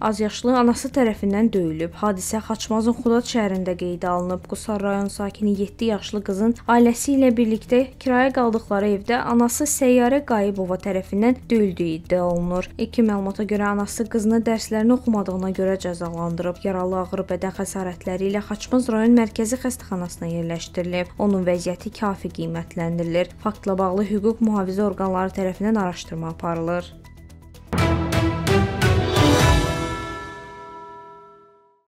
Azyaşlı anası tərəfindən döyülüb. Hadisə Xaçmazın Xudad şəhərində qeydə alınıb. Qusar rayon sakini 7 yaşlı qızın ailəsi ilə birlikdə kirayə qaldıqları evdə anası Səyyarə Qayıbova tərəfindən döyüldüyü iddia olunur. İlkin məlumata görə anası qızını dərslərini oxumadığına görə cəzalandırıb. Yaralı ağır bədən xəsarətləri ilə Xaçmaz rayon mərkəzi xəstəxanasına yerləşdirilib. Onun vəziyyəti kafi qiymətləndirilir. Faktla bağlı hüquq mühafizə orqanları tərəfindən araşdırma aparılır.